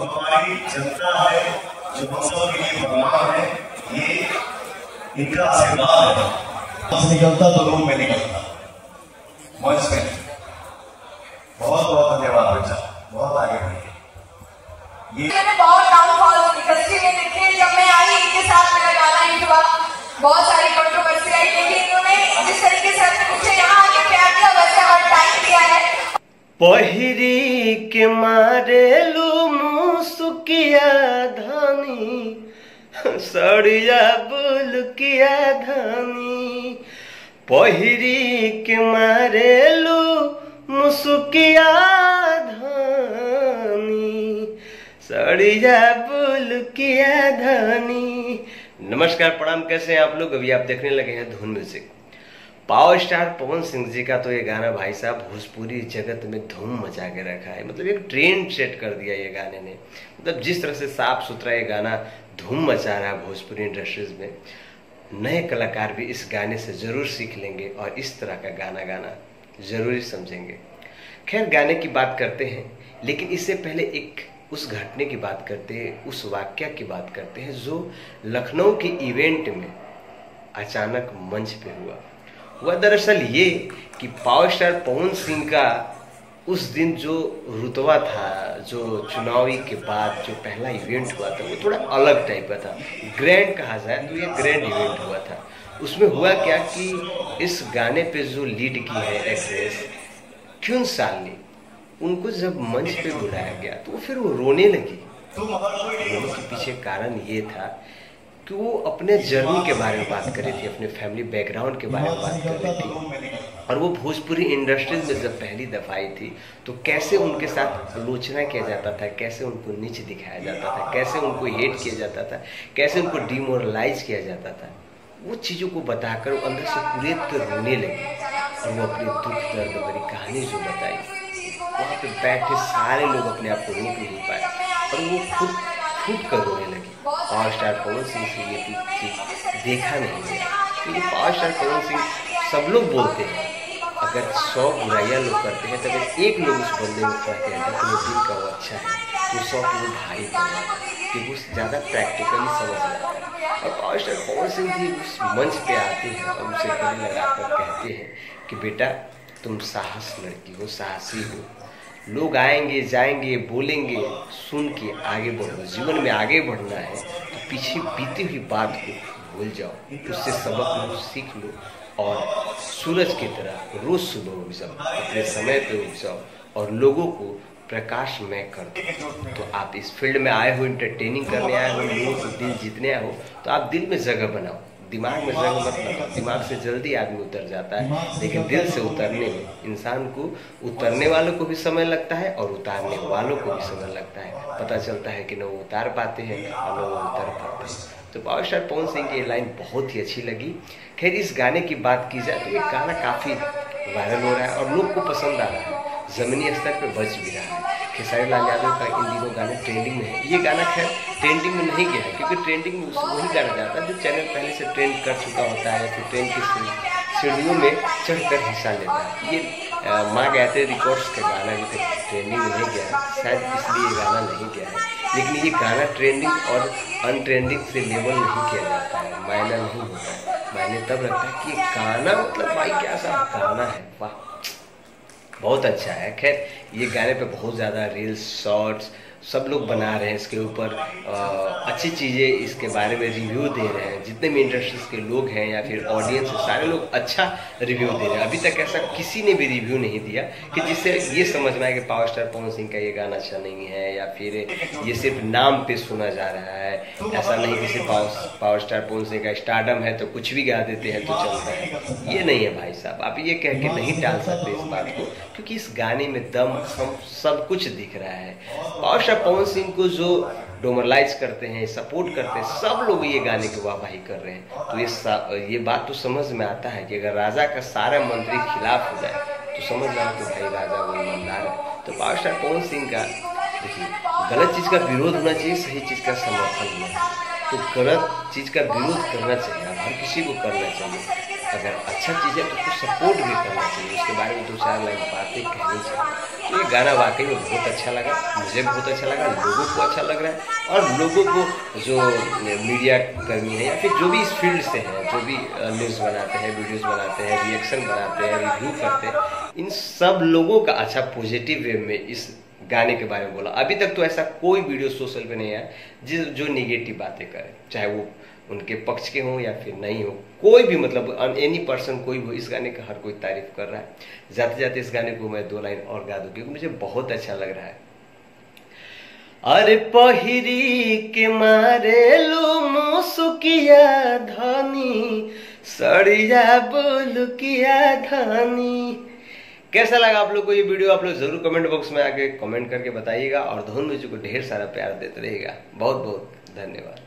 जो हमारी जनता है जो हम सब के लिए भगवान है ये इनका आशीर्वाद है। बस निकलता तो रूम में निकलता। मंच में बहुत बहुत धन्यवाद बेटा बहुत आगे बढ़िए। ये मैंने बहुत डाउनफॉल इंडस्ट्री में देखे जब मैं आई इनके साथ मेरा गाना हिट हुआ बहुत सारी कंट्रोवर्सी आई लेकिन इन्होंने जिस तरीके से मुझे यहाँ आके प्यार दिया वैसे हर टाइम दिया है। पहिरी के मारेलू मुसुकिया धानी। सड़िया बुलकिया धानी। पहिरी के मारेलू मुसुकिया धानी। सड़िया बुलकिया धानी। नमस्कार, प्रणाम, कैसे हैं आप लोग? अभी आप देखने लगे हैं धुन music. Power star Pawan Singh ji का तो ये गाना भाई साहब भोजपुरी जगत में धूम मचा के रखा है। मतलब एक ट्रेंड सेट कर दिया ये गाने ने। मतलब जिस तरह से साफ़ सुथरा ये गाना धूम मचा रहा है भोजपुरी इंडस्ट्रीज़ में, नए कलाकार भी इस गाने से ज़रूर सीख लेंगे और इस तरह का गाना गाना ज़रूरी समझेंगे। खैर, गाने की बात करते हैं, लेकिन इससे पहले एक उस घटने की बात करते हैं, उस वाक्य की बात करते हैं जो लखनऊ के इवेंट में अचानक मंच पे हुआ। हुआ दरअसल ये कि पावर स्टार पवन सिंह का उस दिन जो रुतवा था, जो चुनावी के बाद जो पहला इवेंट हुआ था, वो थोड़ा अलग टाइप का था। ग्रैंड कहा जाए तो ये ग्रैंड इवेंट हुआ था। उसमें हुआ क्या कि इस गाने पे जो लीड की है एक्ट्रेस क्यून सालनी उनको जब मंच पे बुलाया गया तो फिर वो रोने लगी। रोने के पीछे कारण ये था वो अपने जर्नी के बारे में बात कर रही थी अपने फैमिली बैकग्राउंड के बारे में बात कर रही थी। और वो भोजपुरी इंडस्ट्रीज़ में जब पहली दफ़ा आई थी तो कैसे उनके साथ आलोचना किया जाता था कैसे उनको नीच दिखाया जाता था कैसे उनको हेट किया जाता था कैसे उनको डिमोरलाइज किया जाता था वो चीज़ों को बताकर वो अंदर से पूरे रोने लगी। और वो अपनी दुख दर्द भरी कहानी जो बताई वहाँ पे बैठे सारे लोग अपने आप को रोक नहीं पाए। और वो खुद फूट कर रोने लगी। पावर स्टार पवन सिंह से ये देखा नहीं गया। क्योंकि पावर स्टार पवन सिंह सब लोग बोलते हैं, अगर सौ बुराइयाँ लोग करते हैं तो अगर एक लोग उस बंदे में कहते हैं तो दिल का वो अच्छा है तो सौ को वो भारी पड़ता है, कि वो ज़्यादा प्रैक्टिकली समझ जाता है। और पावर स्टार पवन सिंह जी उस मंच पे आते हैं और उसे गले लगाकर कहते हैं कि, बेटा, तुम साहस लड़की हो, साहसी हो। लोग आएँगे, जाएँगे, बोलेंगे, सुन के आगे बढ़ो। जीवन में आगे बढ़ना है तो पीछे बीती हुई बात को भूल जाओ। उससे सबक लो, सीख लो और सूरज की तरह रोज सुबह उग जाओ, अपने समय पे उग जाओ और लोगों को प्रकाश कर दो। तो आप इस फ़ील्ड में आए हो इंटरटेनिंग करने आए हो, लोगों को दिल जीतने आए हो तो आप दिल में जगह बनाओ। दिमाग में जगह मत लगाओ। दिमाग से जल्दी आदमी उतर जाता है लेकिन दिल से उतरने में इंसान को उतरने वालों को भी समय लगता है और उतारने वालों को भी समय लगता है। पता चलता है कि न वो उतार पाते हैं और न वो उतर पाते हैं। तो पावर स्टार पवन सिंह की ये लाइन बहुत ही अच्छी लगी। खैर इस गाने की बात की जाए तो ये गाना काफ़ी वायरल हो रहा है और लोग को पसंद आ रहा है। ज़मीनी स्तर पर बच भी रहा है। खेसारी लाल यादव का इन दिनों गाने ट्रेंडिंग में है। ये गाना खैर ट्रेंडिंग में नहीं गया है, क्योंकि ट्रेंडिंग में वही गाना जाता है जो चैनल पहले से ट्रेंड कर चुका होता है, फिर ट्रेंड की सीढ़ियों में चढ़कर हिस्सा लेता है। ये माँ गायत्री रिकॉर्ड्स का गाना तक ट्रेंडिंग में नहीं गया है, शायद इसलिए ये गाना नहीं गया है। लेकिन ये गाना ट्रेंडिंग और अनट्रेंडिंग से लेवल नहीं किया जाता है, मायना नहीं होता है। मायने तब लगता है कि गाना मतलब भाई क्या सा गाना है, वाह। बहुत अच्छा है। खैर ये गाने पे बहुत ज़्यादा रील्स शॉर्ट्स सब लोग बना रहे हैं इसके ऊपर। अच्छी चीज़ें इसके बारे में रिव्यू दे रहे हैं। जितने भी इंडस्ट्रीज़ के लोग हैं या फिर ऑडियंस सारे लोग अच्छा रिव्यू दे रहे हैं। अभी तक ऐसा किसी ने भी रिव्यू नहीं दिया कि जिससे ये समझ में आए कि पावर स्टार पवन सिंह का ये गाना अच्छा नहीं है या फिर ये सिर्फ़ नाम पे सुना जा रहा है। ऐसा नहीं कि सिर्फ़ पावर स्टार पवन सिंह का स्टार्डम है तो कुछ भी गा देते हैं तो चलता है। ये नहीं है भाई साहब। आप ये कह के नहीं टाल सकते इस बात को, क्योंकि इस गाने में दम, हम सब कुछ दिख रहा है। पावर स्टार पवन सिंह को जो डोमरलाइज करते हैं, सपोर्ट करते हैं, सब लोग ये गाने की वाहवाही कर रहे हैं। तो ये ये बात तो समझ में आता है कि अगर राजा का सारा मंत्री खिलाफ हो जाए तो समझ लो कि भाई राजा वो ईमानदार है। तो पावर स्टार पवन सिंह का देखिए, गलत चीज़ का विरोध होना चाहिए, सही चीज़ का समर्थन होना चाहिए। तो गलत चीज़ का विरोध करना चाहिए, हर किसी को करना चाहिए। अगर अच्छा चीज़ है तो उसको सपोर्ट भी करना चाहिए। उसके बारे में दो चार लाइन बातें कहनी चाहिए। तो ये गाना वाकई में बहुत अच्छा लगा। मुझे बहुत अच्छा लगा, लोगों को अच्छा लग रहा है और लोगों को जो मीडिया कर्मी है या फिर जो भी इस फ़ील्ड से हैं, जो भी न्यूज़ बनाते हैं वीडियोज़ बनाते हैं रिएक्शन बनाते हैं रिव्यू करते हैं, इन सब लोगों का अच्छा पॉजिटिव वे में इस गाने के बारे में बोला। अभी तक तो ऐसा कोई वीडियो सोशल पे नहीं आया जिस जो निगेटिव बातें करे, चाहे वो उनके पक्ष के हों या फिर नहीं हो। कोई भी मतलब एनी पर्सन कोई भी इस गाने का हर कोई तारीफ़ कर रहा है। जाते जाते इस गाने को मैं दो लाइन और गा दूँ, क्योंकि मुझे बहुत अच्छा लग रहा है। अरे पहिरी के मारे लो मुसुकिया धनी, सड़िया बोलुकिया धनी। कैसा लगा आप लोग को ये वीडियो? आप लोग ज़रूर कमेंट बॉक्स में आके कमेंट करके बताइएगा और धोन म्यूज़िक को ढेर सारा प्यार देते रहेगा बहुत बहुत धन्यवाद।